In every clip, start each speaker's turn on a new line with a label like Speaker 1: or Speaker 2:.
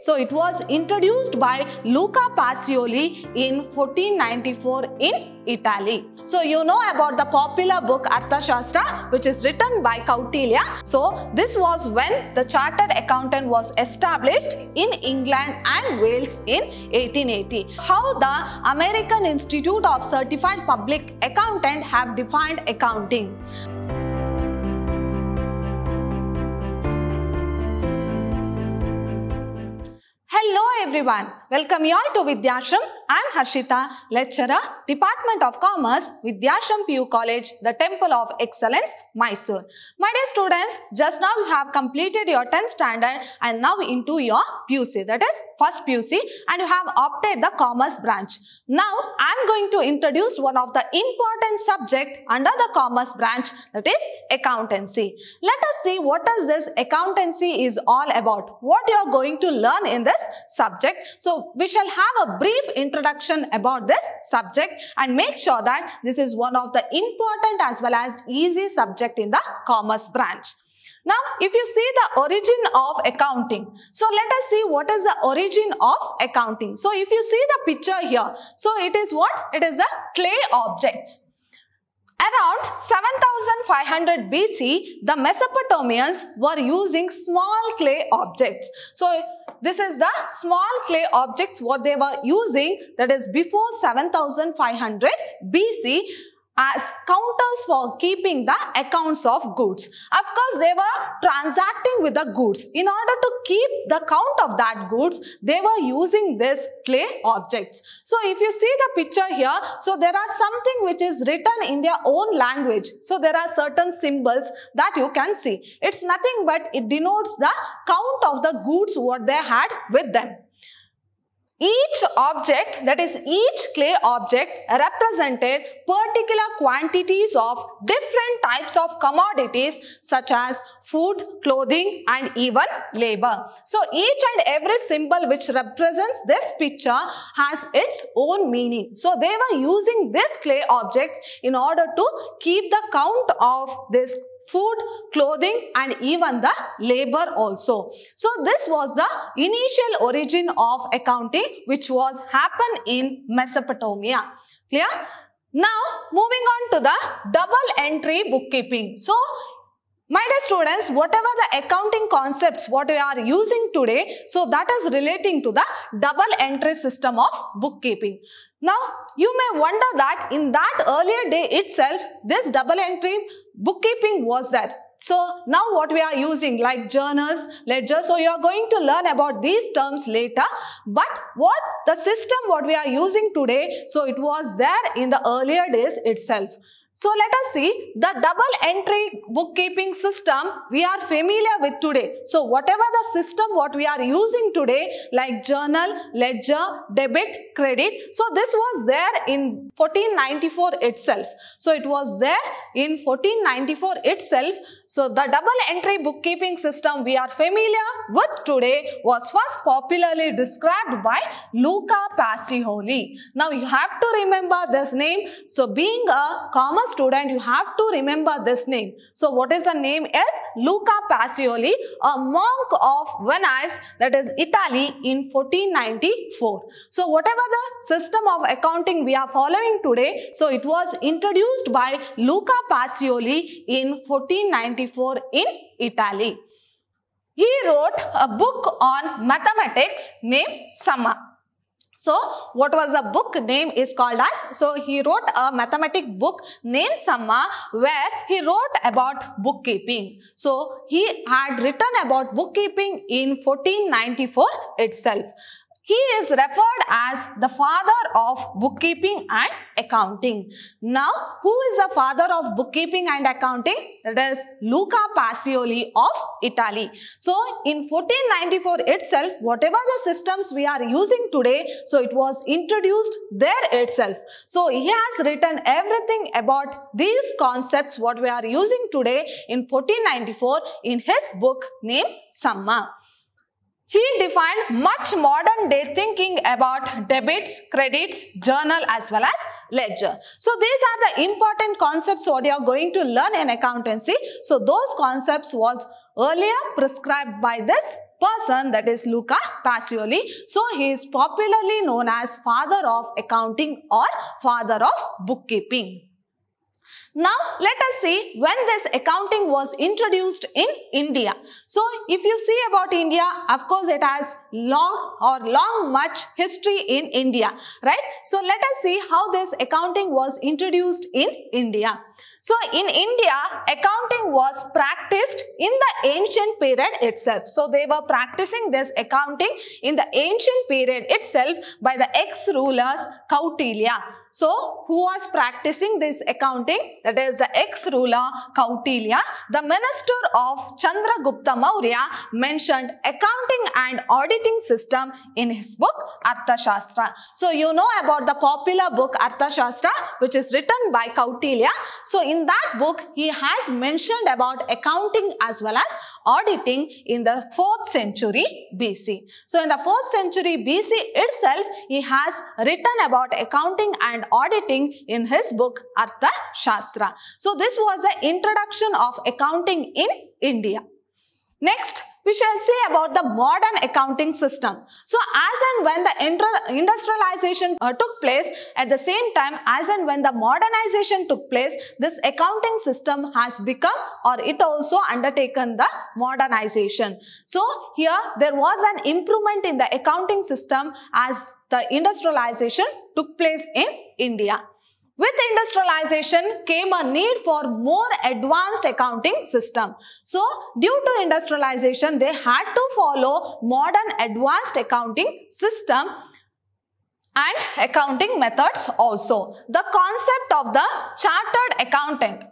Speaker 1: So it was introduced by Luca Pacioli in 1494 in Italy. So you know about the popular book Arthashastra which is written by Kautilya. So this was when the chartered accountant was established in England and Wales in 1880. How the American Institute of Certified Public Accountant have defined accounting. Hello everyone, welcome you all to Vidhyaashram. I am Harshitha, lecturer, Department of Commerce, Vidhyaashram PU College, the Temple of Excellence, Mysore. My dear students, just now you have completed your 10th standard and now into your PUC, that is first PUC and you have opted the Commerce branch. Now I am going to introduce one of the important subject under the Commerce branch that is accountancy. Let us see what is this accountancy is all about, what you are going to learn in this subject. So we shall have a brief introduction about this subject and make sure that this is one of the important as well as easy subject in the commerce branch. Now, if you see the origin of accounting, so let us see what is the origin of accounting. So, if you see the picture here, so it is what? It is the clay objects. Around 7500 BC, the Mesopotamians were using small clay objects. So, this is the small clay objects what they were using that is before 7500 BC as counters for keeping the accounts of goods. Of course, they were transacting with the goods. In order to keep the count of that goods, they were using this clay objects. So, if you see the picture here, so there are something which is written in their own language. So, there are certain symbols that you can see. It's nothing but it denotes the count of the goods what they had with them. Each object, that is each clay object represented particular quantities of different types of commodities such as food, clothing and even labor. So each and every symbol which represents this picture has its own meaning. So they were using this clay objects in order to keep the count of this food, clothing and even the labor also. So this was the initial origin of accounting which was happened in Mesopotamia. Clear? Now moving on to the double entry bookkeeping. So my dear students, whatever the accounting concepts what we are using today, so that is relating to the double entry system of bookkeeping. Now, you may wonder that in that earlier day itself, this double entry bookkeeping was there. So now what we are using like journals, ledgers. So you are going to learn about these terms later. But what the system what we are using today, so it was there in the earlier days itself. So let us see the double entry bookkeeping system we are familiar with today. So whatever the system what we are using today like journal, ledger, debit, credit. So this was there in 1494 itself. So it was there in 1494 itself. So the double entry bookkeeping system we are familiar with today was first popularly described by Luca Pacioli. Now you have to remember this name. So being a common student, you have to remember this name. So what is the name is Luca Pacioli, a monk of Venice that is Italy in 1494. So whatever the system of accounting we are following today, so it was introduced by Luca Pacioli in 1494 in Italy. He wrote a book on mathematics named Summa. So, what was the book name is called as? So, he wrote a mathematic book named Summa where he wrote about bookkeeping. So, he had written about bookkeeping in 1494 itself. He is referred as the father of bookkeeping and accounting. Now, who is the father of bookkeeping and accounting? That is Luca Pacioli of Italy. So, in 1494 itself, whatever the systems we are using today, so it was introduced there itself. So, he has written everything about these concepts what we are using today in 1494 in his book named Summa. He defined much modern day thinking about debits, credits, journal as well as ledger. So these are the important concepts what you are going to learn in accountancy. So those concepts was earlier prescribed by this person that is Luca Pacioli. So he is popularly known as father of accounting or father of bookkeeping. Now let us see when this accounting was introduced in India. So if you see about India, of course it has long or long much history in India, right? So let us see how this accounting was introduced in India. So in India, accounting was practiced in the ancient period itself. So they were practicing this accounting in the ancient period itself by the ex-rulers Kautilya. So, who was practicing this accounting? That is the ex-ruler Kautilya. The minister of Chandragupta Maurya mentioned accounting and auditing system in his book Arthashastra. So, you know about the popular book Arthashastra which is written by Kautilya. So, in that book, he has mentioned about accounting as well as auditing in the 4th century BC. So, in the 4th century BC itself, he has written about accounting and auditing in his book Artha Shastra. So this was the introduction of accounting in India. Next, we shall see about the modern accounting system. So as and when the industrialization uh, took place at the same time as and when the modernization took place, this accounting system has become or it also undertaken the modernization. So here there was an improvement in the accounting system as the industrialization took place in India. With industrialization came a need for more advanced accounting system. So, due to industrialization, they had to follow modern advanced accounting system and accounting methods also. The concept of the chartered accountant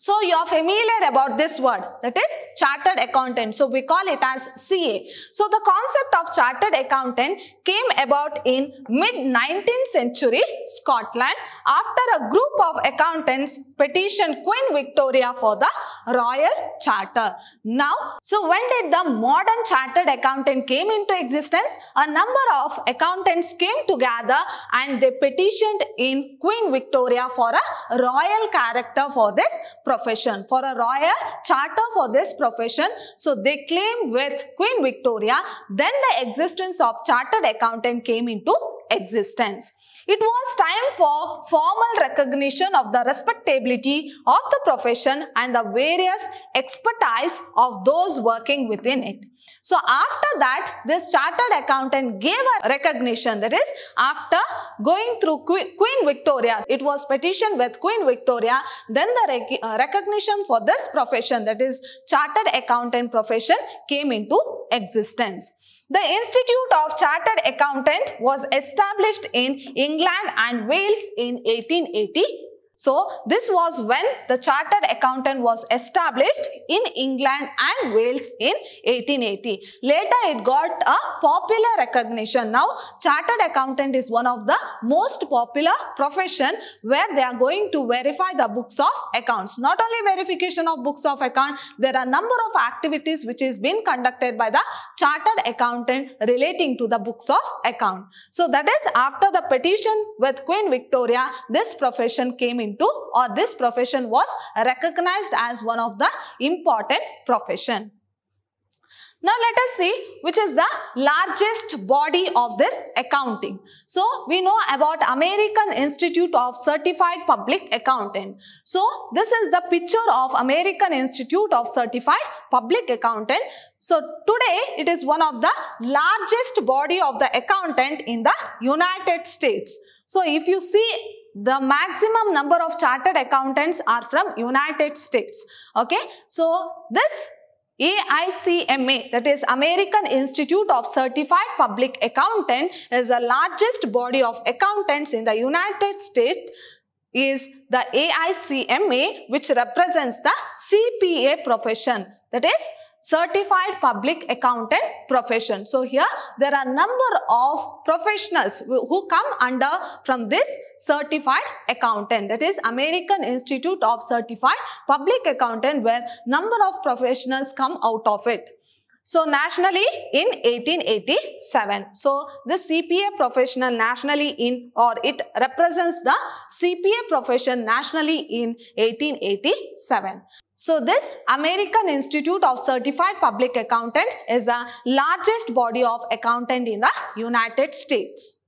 Speaker 1: so you are familiar about this word that is chartered accountant. So we call it as CA. So the concept of chartered accountant came about in mid 19th century Scotland after a group of accountants petitioned Queen Victoria for the royal charter. Now, so when did the modern chartered accountant came into existence? A number of accountants came together and they petitioned in Queen Victoria for a royal character for this profession, for a royal charter for this profession. So they claim with Queen Victoria, then the existence of chartered accountant came into existence. It was time for formal recognition of the respectability of the profession and the various expertise of those working within it. So after that, this chartered accountant gave a recognition that is after going through Queen Victoria, it was petitioned with Queen Victoria, then the rec uh, recognition for this profession that is chartered accountant profession came into existence. The Institute of Chartered Accountant was established in England and Wales in 1880 so this was when the chartered accountant was established in England and Wales in 1880. Later it got a popular recognition. Now chartered accountant is one of the most popular profession where they are going to verify the books of accounts. Not only verification of books of account, there are number of activities which is being conducted by the chartered accountant relating to the books of account. So that is after the petition with Queen Victoria, this profession came in into or this profession was recognized as one of the important profession. Now let us see which is the largest body of this accounting. So we know about American Institute of Certified Public Accountant. So this is the picture of American Institute of Certified Public Accountant. So today it is one of the largest body of the accountant in the United States. So if you see the maximum number of chartered accountants are from United States. Okay. So, this AICMA that is American Institute of Certified Public Accountant is the largest body of accountants in the United States is the AICMA which represents the CPA profession that is certified public accountant profession. So here there are number of professionals who come under from this certified accountant that is American Institute of Certified Public Accountant where number of professionals come out of it. So nationally in 1887. So the CPA professional nationally in or it represents the CPA profession nationally in 1887. So this American Institute of Certified Public Accountant is the largest body of accountant in the United States.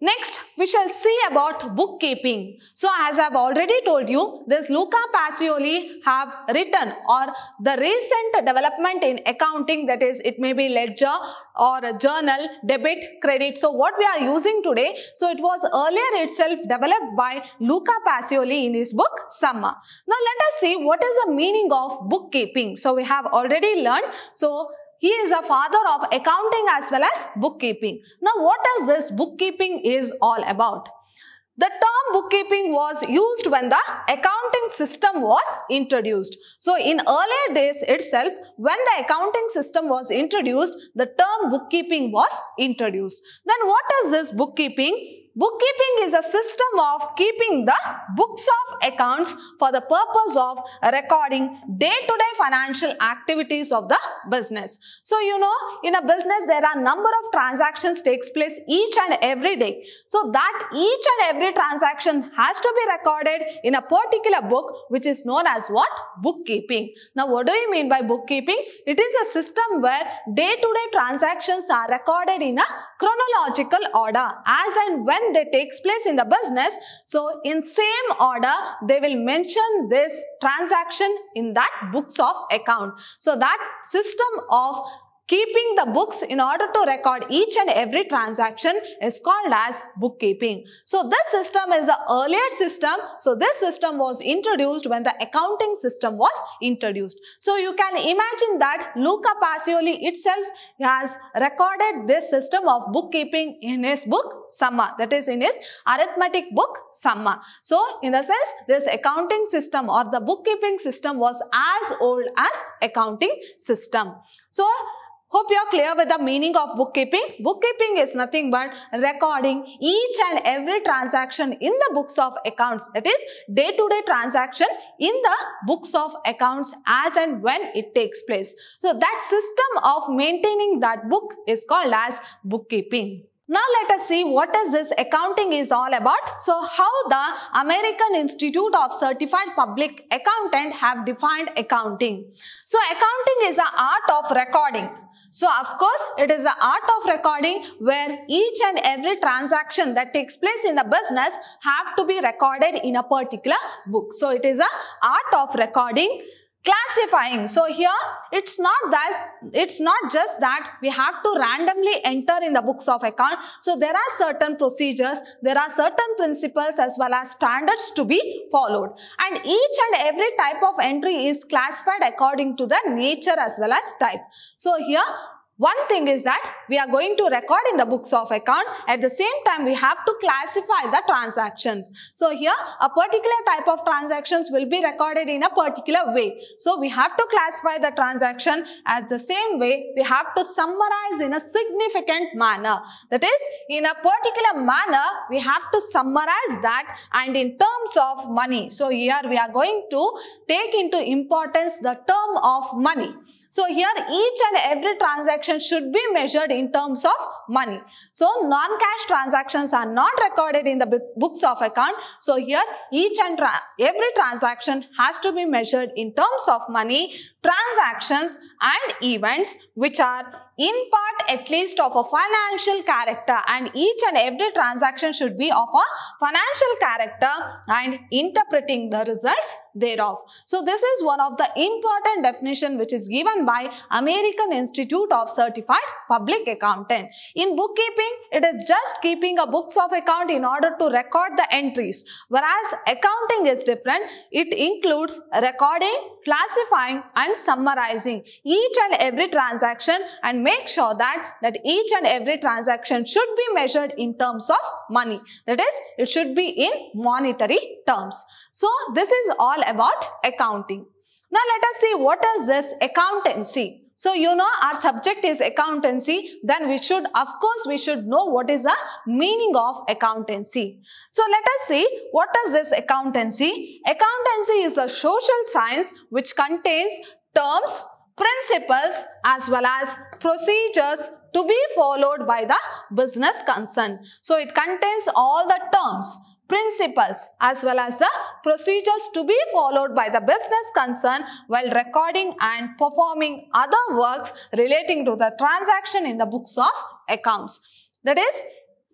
Speaker 1: Next, we shall see about bookkeeping. So, as I have already told you, this Luca Pacioli have written or the recent development in accounting that is it may be ledger or a journal, debit, credit. So, what we are using today, so it was earlier itself developed by Luca Pacioli in his book Summa. Now, let us see what is the meaning of bookkeeping. So, we have already learned. So, he is a father of accounting as well as bookkeeping. Now, what is this bookkeeping is all about? The term bookkeeping was used when the accounting system was introduced. So, in earlier days itself, when the accounting system was introduced, the term bookkeeping was introduced. Then what is this bookkeeping? Bookkeeping is a system of keeping the books of accounts for the purpose of recording day-to-day -day financial activities of the business. So, you know, in a business, there are number of transactions takes place each and every day. So, that each and every transaction has to be recorded in a particular book, which is known as what? Bookkeeping. Now, what do you mean by bookkeeping? It is a system where day-to-day -day transactions are recorded in a chronological order as and when they takes place in the business. So in same order, they will mention this transaction in that books of account. So that system of Keeping the books in order to record each and every transaction is called as bookkeeping. So this system is the earlier system. So this system was introduced when the accounting system was introduced. So you can imagine that Luca Pacioli itself has recorded this system of bookkeeping in his book Summa. That is in his arithmetic book Summa. So in the sense this accounting system or the bookkeeping system was as old as accounting system. So Hope you are clear with the meaning of bookkeeping. Bookkeeping is nothing but recording each and every transaction in the books of accounts. That is day-to-day -day transaction in the books of accounts as and when it takes place. So that system of maintaining that book is called as bookkeeping. Now let us see what is this accounting is all about. So how the American Institute of Certified Public Accountant have defined accounting. So accounting is the art of recording so of course, it is the art of recording where each and every transaction that takes place in the business have to be recorded in a particular book. So it is a art of recording classifying. So here it's not that it's not just that we have to randomly enter in the books of account. So there are certain procedures there are certain principles as well as standards to be followed. And each and every type of entry is classified according to the nature as well as type. So here one thing is that we are going to record in the books of account. At the same time, we have to classify the transactions. So here, a particular type of transactions will be recorded in a particular way. So we have to classify the transaction as the same way. We have to summarize in a significant manner. That is, in a particular manner, we have to summarize that and in terms of money. So here we are going to take into importance the term of money. So here each and every transaction should be measured in terms of money. So non-cash transactions are not recorded in the books of account. So here each and tra every transaction has to be measured in terms of money, transactions and events which are in part at least of a financial character and each and every transaction should be of a financial character and interpreting the results thereof. So this is one of the important definition which is given by American Institute of Certified Public Accountant. In bookkeeping, it is just keeping a books of account in order to record the entries. Whereas accounting is different. It includes recording, classifying and summarizing each and every transaction and make sure that, that each and every transaction should be measured in terms of money. That is, it should be in monetary terms. So, this is all about accounting. Now, let us see what is this accountancy. So, you know our subject is accountancy, then we should, of course, we should know what is the meaning of accountancy. So, let us see what is this accountancy. Accountancy is a social science which contains terms, principles as well as procedures to be followed by the business concern. So it contains all the terms, principles as well as the procedures to be followed by the business concern while recording and performing other works relating to the transaction in the books of accounts. That is,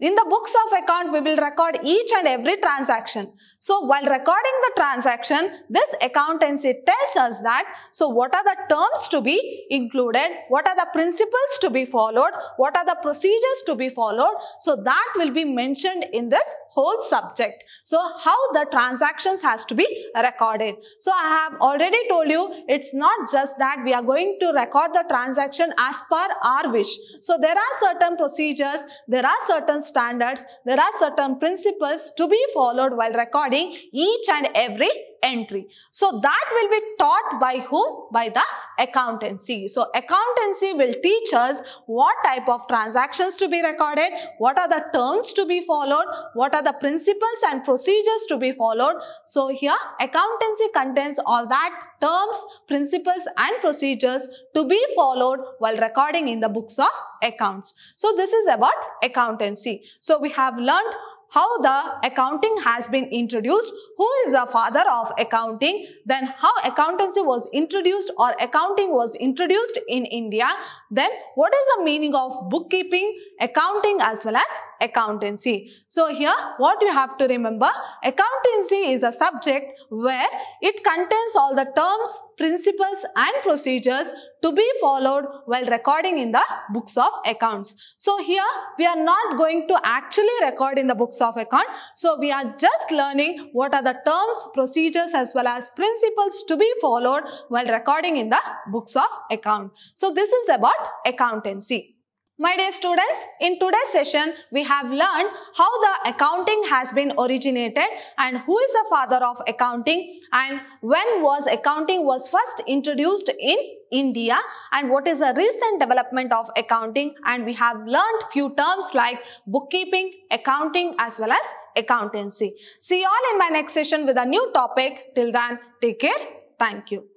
Speaker 1: in the books of account, we will record each and every transaction. So while recording the transaction, this accountancy tells us that, so what are the terms to be included, what are the principles to be followed, what are the procedures to be followed. So that will be mentioned in this whole subject. So how the transactions has to be recorded. So I have already told you, it's not just that we are going to record the transaction as per our wish. So there are certain procedures, there are certain standards, there are certain principles to be followed while recording each and every entry. So that will be taught by whom? By the accountancy. So accountancy will teach us what type of transactions to be recorded, what are the terms to be followed, what are the principles and procedures to be followed. So here accountancy contains all that terms, principles and procedures to be followed while recording in the books of accounts. So this is about accountancy. So we have learned how the accounting has been introduced, who is the father of accounting, then how accountancy was introduced or accounting was introduced in India, then what is the meaning of bookkeeping, accounting as well as accountancy. So here what you have to remember, accountancy is a subject where it contains all the terms, principles and procedures to be followed while recording in the books of accounts. So here we are not going to actually record in the books of account. So we are just learning what are the terms, procedures as well as principles to be followed while recording in the books of account. So this is about accountancy. My dear students, in today's session, we have learned how the accounting has been originated and who is the father of accounting and when was accounting was first introduced in India and what is the recent development of accounting and we have learned few terms like bookkeeping, accounting as well as accountancy. See you all in my next session with a new topic. Till then, take care. Thank you.